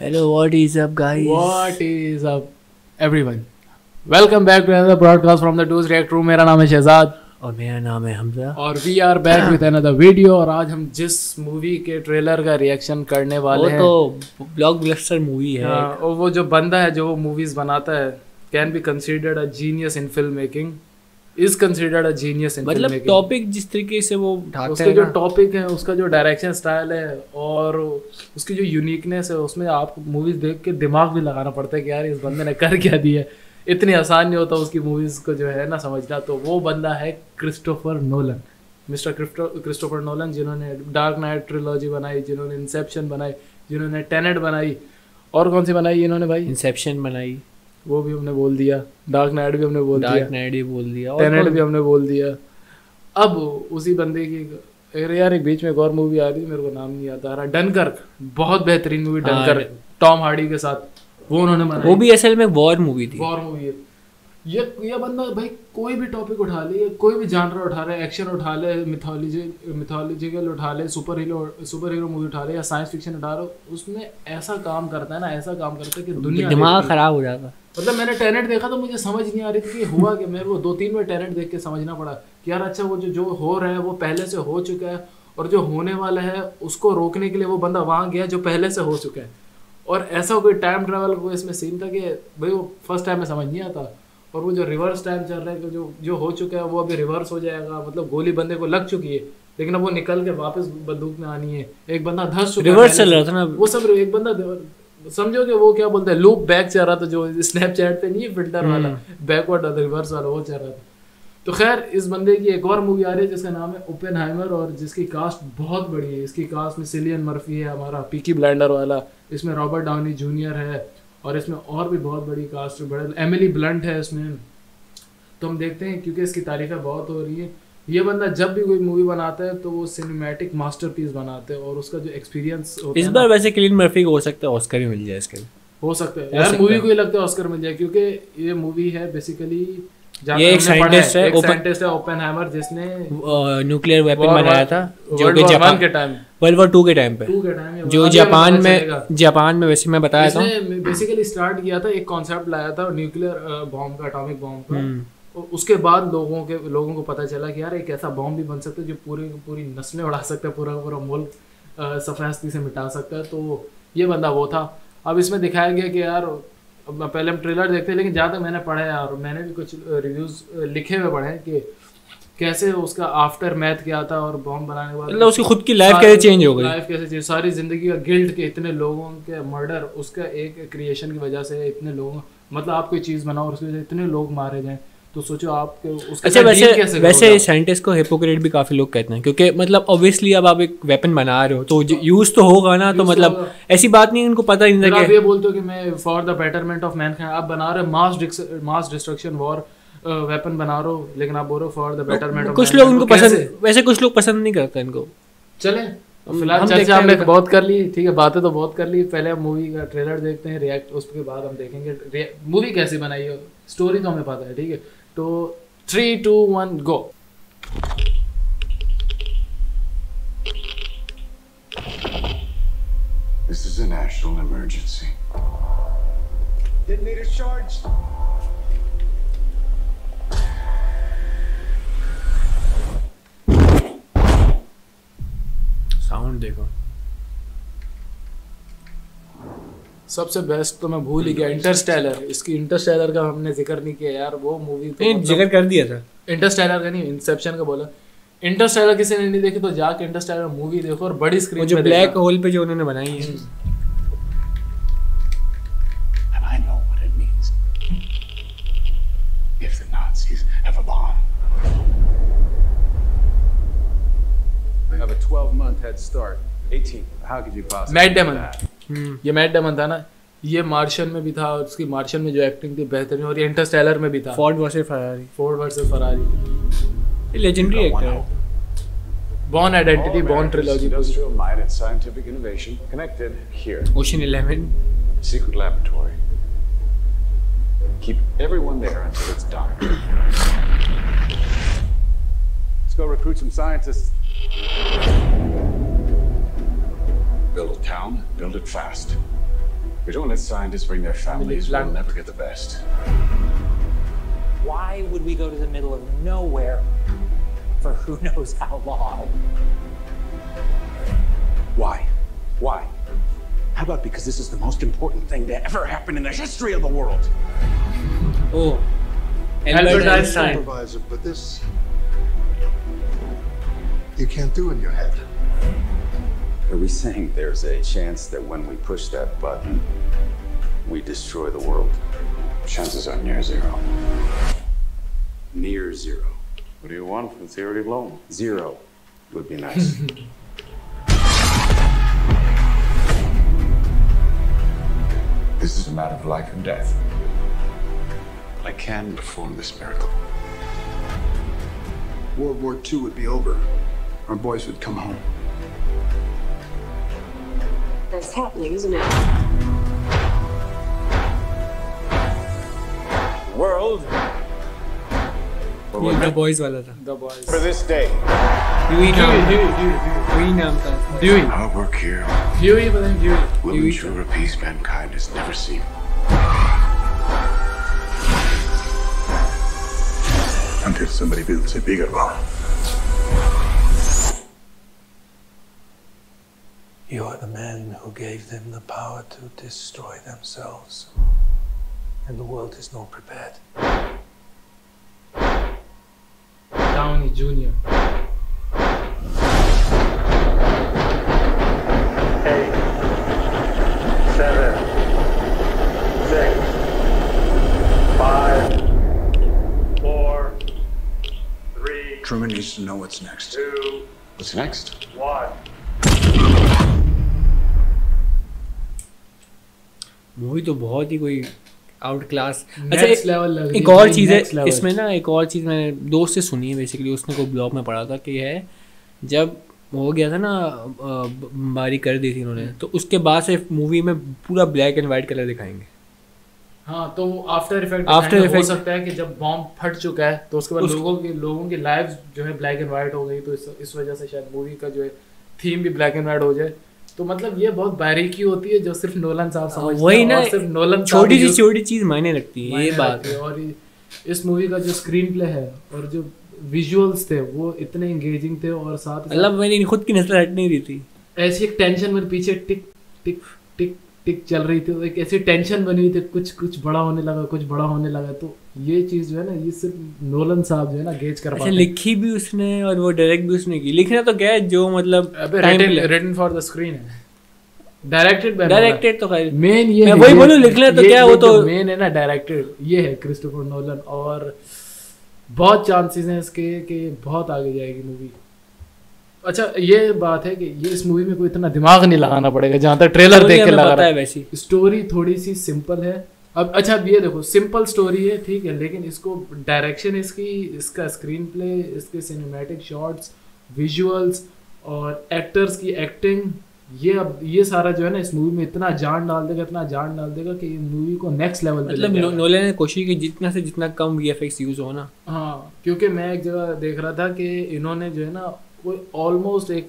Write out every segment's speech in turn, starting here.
Hello, what is up, guys? What is up, everyone? Welcome back to another broadcast from the Do's React Room. मेरा नाम है शहजाद और मेरा नाम है हमजा और we are back with another video और आज हम जिस मूवी के ट्रेलर का रिएक्शन करने वाले हैं वो तो ब्लॉकबस्टर मूवी है हाँ, और वो जो बंदा है जो वो मूवीज़ बनाता है can be considered a genius in film making is considered a genius मतलब टॉपिक जिस तरीके से वो उसके जो टॉपिक है उसका जो डायरेक्शन स्टाइल है और उसकी जो यूनिकनेस है उसमें आप मूवीज़ देख के दिमाग भी लगाना पड़ता है कि यार इस बंदे ने कर क्या दिया है। इतनी आसान नहीं होता उसकी मूवीज़ को जो है ना समझना। तो वो बंदा है Christopher Nolan mister Christopher Nolan जिन्होंने डार्क नाइट ट्रिलॉजी बनाई जिन्होंने इंसेप्शन बनाई जिन्होंने टेनेट बनाई। और कौन सी बनाई इन्होंने भाई? इंसेप्शन बनाई। वो भी हमने बोल दिया। डार्क नाइट भी हमने बोल दिया। डार्क नाइट भी बोल दिया। टेनेट भी हमने बोल दिया। अब उसी बंदे की अरे यार एक बीच में एक और मूवी आ रही है मेरे को नाम नहीं आता रहा। डनकर्क बहुत बेहतरीन मूवी हाँ, डनकर्क टॉम हार्डी के साथ। वो उन्होंने बनाई। वो भी असल में वॉर मूवी थी। वॉर मूवी है। ये ये बंदा भाई कोई भी टॉपिक उठा ले कोई भी जानवर उठा ले एक्शन उठा ले मिथोलॉजी मिथोलॉजिकल उठा ले super hero super hero movie उठा ले या साइंस फिक्शन उठा लो उसमें ऐसा काम करता है ना ऐसा काम करता है कि दुनिया दिमाग खराब हो जाता मतलब मैंने टैलेंट देखा तो मुझे समझ नहीं आ रही थी कि हुआ कि मेरे को दो तीन बार टैलेंट देख के समझना पड़ा कि यार अच्छा वो जो जो हो रहा है वो पहले से हो चुका है और जो होने वाला है उसको रोकने के लिए वो बंदा वहाँ गया जो पहले से हो चुका है। और ऐसा कोई टाइम ट्रैवल को इसमें सीन था कि भाई वो फ़र्स्ट टाइम में समझ नहीं आता और वो जो रिवर्स टाइम चल रहा है कि जो जो हो चुका है वो अभी रिवर्स हो जाएगा मतलब गोली बंदे को लग चुकी है लेकिन अब वो निकल के वापस बंदूक में आनी है। एक बंदा धस चुका रिवर्स चल रहा था ना वो सब एक बंदा समझो कि वो क्या बोलते हैं लूप बैक चल रहा था जो स्नैपचैट पे नहीं फ़िल्टर वाला बैकवर्ड रिवर्स वाला वो चल रहा था। तो खैर इस बंदे की एक और मूवी आ रही है जिसका नाम है ओपेनहाइमर और जिसकी कास्ट बहुत बड़ी है। इसकी कास्ट में सिलियन मर्फी है हमारा पीकी ब्लैंडर वाला इसमें रॉबर्ट डाउनी जूनियर है और इसमें और भी बहुत बड़ी कास्ट बड़े एमिली ब्लंट है इसमें। तो हम देखते हैं क्योंकि इसकी तारीफें बहुत हो रही है। ये बंदा जब भी कोई मूवी बनाता है तो वो सिनेमैटिक मास्टरपीस बनाते हैं और उसका जो एक्सपीरियंस इस बार वैसे क्लीन मर्फी को हो सकता है ऑस्कर भी मिल जाए इसके लिए। हो सकता है। यार मूवी को ही लगता है ऑस्कर मिल जाए क्योंकि ये मूवी है बेसिकली ये एक scientist है, ओपन- साइंटिस्ट है ओपेनहाइमर जिसने न्यूक्लियर वेपन बनाया था जो कि जापान के टाइम वर्ल्ड वॉर टू के टाइम पे। जो जापान में जापान में वैसे मैं बताया था। बेसिकली स्टार्ट किया था एक कॉन्सेप्ट लाया था न्यूक्लियर बॉम्ब का एटॉमिक बॉम्ब का। हम्म। उसके बाद लोगों के लोगों को पता चला कि यार एक ऐसा बॉम्ब भी बन सकता है जो पूरी पूरी नस्लें उड़ा सकता है पूरा पूरा मुल्क सफेदस्ती से मिटा सकता है। तो ये बंदा वो था। अब इसमें दिखाया गया कि यार पहले हम ट्रेलर देखते हैं लेकिन जहाँ तक मैंने पढ़ा है और मैंने भी कुछ रिव्यूज़ लिखे हुए पढ़े हैं कि कैसे उसका आफ्टर मैथ क्या था और बॉम्ब बनाने के बाद मतलब उसकी खुद की लाइफ कैसे चेंज हो गई? लाइफ कैसे चेंज सारी ज़िंदगी का गिल्ट के इतने लोगों के मर्डर उसका एक क्रिएशन की वजह से इतने लोगों मतलब आप कोई चीज़ बनाओ और उसकी वजह से इतने लोग मारे जाएँ। तो सोचो आप उसके अच्छा वैसे वैसे साइंटिस्ट को हिपोक्रेट भी काफ़ी लोग कहते हैं क्योंकि मतलब ऑब्वियसली अब आप एक वेपन बना रहे हो तो यूज़ तो होगा ना तो तो मतलब ऐसी बात नहीं उनको पता ही नहीं था ये बोलते हो कि मैं for the betterment of man आप बना रहे mass mass destruction war weapon बना रहे हो लेकिन आप बोल रहे हो फॉर द बेटरमेंट ऑफ़ कुछ लोग इनको पसंद वैसे कुछ लोग पसंद नहीं करते इनको। चले फ़िलहाल हम चर्चा हमने बहुत कर ली ठीक है बातें तो बहुत कर ली पहले हम मूवी का ट्रेलर देखते हैं रिएक्ट उसके बाद हम देखेंगे मूवी कैसी बनाई है स्टोरी तो हमें पता है ठीक है। two, three, two, one, go. This is a national emergency. Detonator charged. Sound देखो सबसे बेस्ट तो मैं भूल ही गया इंटरस्टेलर इसकी इंटरस्टेलर का हमने ज़िक्र नहीं किया यार वो मूवी तो नहीं ज़िक्र कर दिया था इंटरस्टेलर का नहीं इंसेप्शन का बोला इंटरस्टेलर किसी ने नहीं देखी तो जाके इंटरस्टेलर मूवी देखो और बड़ी स्क्रीन जो पे ब्लैक होल पे जो उन्होंने बनाई है Nazis have a bomb. I have a 12 month head start. 18. How could you possibly? do डेमन that? हम्म। ये मैट डेमन था ना ये मार्शियन में भी था और उसकी मार्शियन में जो एक्टिंग थी बेहतरीन और ये इंटरस्टेलर में भी था Ford versus Ferrari Ford versus Ferrari legendary actor है. Bourne Identity Bourne trilogy industrial might and scientific innovation connected here. Ocean 11 Secret laboratory. Keep everyone there until it's done. Let's go recruit some scientists. Build a town, build it fast. We don't let scientists bring their families. We'll never get the best. Why would we go to the middle of nowhere for who knows how long? Why? Why? How about because this is the most important thing to ever happen in the history of the world? Oh. Albert Albert Einstein. Einstein. supervisor, but this you can't do in your head. Are we saying there's a chance that when we push that button, we destroy the world? Chances are near zero. Near zero. What do you want from theory alone? Zero would be nice. This is a matter of life and death. But I can perform this miracle. World War II would be over. Our boys would come home That's happening, isn't it? World ये the boys वाला था the boys for this day. Huey नाम था dewy dewy Huey नाम था Dewey Our work here Dewey पता नहीं Dewey will You ensure a peace mankind has never seen. Until somebody builds a bigger one. You are the man who gave them the power to destroy themselves. And the world is not prepared. Downey Jr. Eight, seven, six, five, four, three. Truman needs to know what's next. Two. What's next? One. Movie तो बहुत ही कोई out class level लग रही एक और चीज़ है इसमें ना एक और चीज़ मैंने दोस्त से सुनी है बेसिकली उसने कोई ब्लॉग में पढ़ा था कि है जब हो गया था ना अ, बारी कर दी थी उन्होंने तो उसके बाद से मूवी में पूरा ब्लैक एंड वाइट कलर दिखाएँगे। हाँ तो आफ्टर इफ़ेक्ट आफ्टर हो सकता है कि जब बॉम्ब फट चुका है तो उसके बाद उस- लोगों की लोगों की लाइफ जो है ब्लैक एंड व्हाइट हो गई तो इस, इस वजह से शायद मूवी का जो है थीम भी ब्लैक एंड व्हाइट हो जाए। तो मतलब ये बहुत बारीकी होती है जो सिर्फ़ नोलन साहब समझते वही हैं ना और सिर्फ़ नोलन छोटी सी छोटी चीज़ मायने रखती है ये बात है। और इस मूवी का जो स्क्रीन प्ले है और जो विजुअल्स थे वो इतने एंगेजिंग थे और साथ मतलब मेरी खुद की नज़र हट नहीं रही थी ऐसी एक टेंशन मेरे पीछे टिक टिक टिक टिक चल रही थी तो एक ऐसी टेंशन बनी हुई थी कुछ कुछ बड़ा होने लगा कुछ बड़ा होने लगा तो ये चीज़ जो है ना ये सिर्फ़ नोलन साहब जो है ना गेज कर अच्छा पाते हैं। लिखी भी उसने और वो डायरेक्ट भी उसने की। लिखना तो क्या है जो मतलब रिटन फॉर द स्क्रीन है। डायरेक्टेड डायरेक्टेड तो खैर। मेन ये मैं वही बोलूँ, लिखना तो क्या वो तो- मेन है ना डायरेक्टेड ये है क्रिस्टोफर नोलन और बहुत चांसेस हैं इसके कि बहुत आगे जाएगी मूवी अच्छा ये बात है कि ये इस मूवी में कोई इतना दिमाग नहीं लगाना पड़ेगा जहाँ तक ट्रेलर देख के लगा रहा है वैसी। स्टोरी थोड़ी सी सिंपल है। अब अच्छा अब ये देखो सिंपल स्टोरी है ठीक है लेकिन इसको डायरेक्शन इसकी इसका स्क्रीन प्ले इसके सिनेमैटिक शॉट्स विजुअल्स और एक्टर्स की एक्टिंग ये अब ये सारा जो है ना इस मूवी में इतना जान डाल देगा इतना जान डाल देगा कि मूवी को नेक्स्ट लेवल मतलब ले नो- जाएगा। ने कोशिश की जितना से जितना कम वीएफएक्स यूज़ हो ना। हाँ क्योंकि मैं एक जगह देख रहा था कि इन्होंने जो है ना वो ऑलमोस्ट एक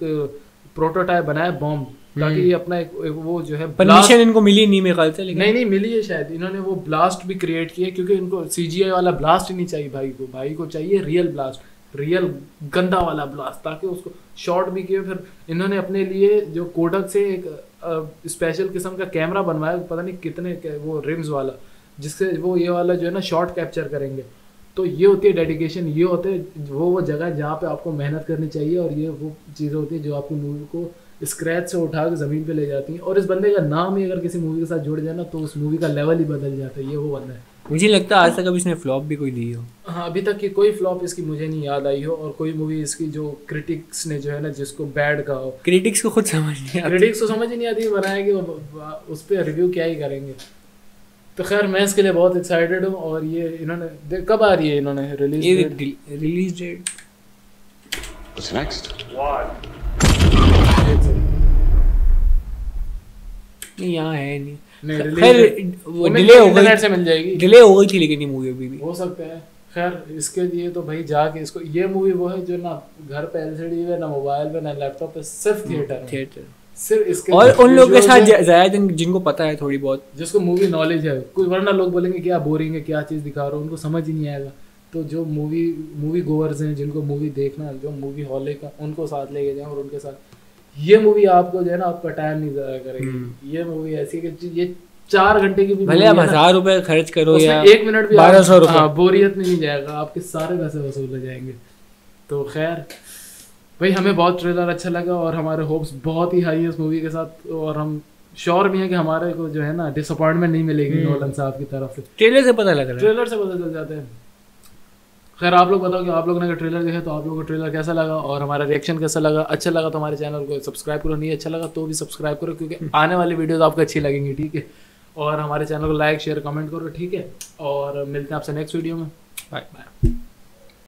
प्रोटोटाइप बनाया बॉम्ब ताकि ये अपना एक, एक वो जो है परमिशन इनको मिली नहीं मेरे ख्याल से लेकिन नहीं नहीं मिली है शायद। इन्होंने वो ब्लास्ट भी क्रिएट किया क्योंकि इनको सीजीआई वाला ब्लास्ट ही नहीं चाहिए भाई को। भाई को चाहिए रियल ब्लास्ट रियल गंदा वाला ब्लास्ट ताकि उसको शॉट भी किए। फिर इन्होंने अपने लिए जो कोडक से एक स्पेशल किस्म का कैमरा बनवाया पता नहीं कितने वो रिम्स वाला जिससे वो ये वाला जो है ना शॉट कैप्चर करेंगे। तो ये होती है डेडिकेशन ये होते हैं वो वो जगह जहाँ पे आपको मेहनत करनी चाहिए और ये वो चीज़ें होती है जो आपकी मूवी को स्क्रैच से उठा के ज़मीन पे ले जाती हैं। और इस बंदे का नाम ही अगर किसी मूवी के साथ जुड़ जाए ना तो उस मूवी का लेवल ही बदल जाता है। ये वो बंदा है। मुझे लगता है आज तक अभी इसने फ्लॉप भी कोई दी हो। हाँ अभी तक की कोई फ्लॉप इसकी मुझे नहीं याद आई हो और कोई मूवी इसकी जो क्रिटिक्स ने जो है ना जिसको बैड कहा हो। क्रिटिक्स को खुद समझ नहीं आता। क्रिटिक्स को समझ ही नहीं आती बनाएँगे उस पर रिव्यू क्या ही करेंगे। तो खैर मैं इसके लिए बहुत एक्साइटेड हूँ और ये इन्होंने कब आ रही है इन्होंने release release date What's next? One. नहीं यहाँ है नहीं। खैर वो डिले हो इंटरनेट से मिल जाएगी। डिले हो गई थी लेकिन ये मूवी अभी भी। हो सकता है। खैर इसके लिए तो भाई जाके इसको ये मूवी वो है जो ना घर पे एलसीडी पे ना मोबाइल पे ना लैपटॉप पे सिर्फ़ थिएटर में। थिएटर सिर्फ़ इसके और उन लोगों के साथ ज- ज़्यादा जिन, जिनको पता है थोड़ी बहुत। जिसको मूवी नॉलेज है कोई वरना लोग बोलेंगे क्या बोरिंग है क्या चीज़ दिखा रहे हो? उनको समझ ही नहीं आएगा। तो जो मूवी मूवी गोवर्स हैं जिनको मूवी देखना जो मूवी हॉल का उनको साथ लेके जाएँ और उनके साथ। ये मूवी आपको जो है ना आपका टाइम नहीं ज़ाया करेगी। ये मूवी ऐसी कि ये चार घंटे की भी हम्म। भले आप हज़ार रुपए खर्च करो या एक मिनट भी बारह सौ रुपए। हाँ, बोरियत में नहीं जाएगा। आपके सारे पैसे वसूल हो जाएँगे। तो खैर भाई हमें बहुत ट्रेलर अच्छा लगा और हमारे होप्स बहुत ही हाई है इस मूवी के साथ और हम श्योर भी हैं कि हमारे को जो है ना डिसअपॉइंटमेंट नहीं मिलेगी हम्म। नोलन साहब की तरफ़ से। ट्रेलर से पता लग रहा है। ट्रेलर से पता चल जाते हैं। खैर आप लोग बताओ कि आप लोगों ने अगर ट्रेलर देखा तो आप लोगों को ट्रेलर कैसा लगा और हमारा रिएक्शन कैसा लगा? अच्छा लगा तो हमारे चैनल को सब्सक्राइब करो नहीं अच्छा लगा तो भी सब्सक्राइब करो क्योंकि आने वाली वीडियोस आपको अच्छी लगेंगी ठीक है? और हमारे चैनल को लाइक शेयर कमेंट करो ठीक है? और मिलते हैं आपसे नेक्स्ट वीडियो में। Bye bye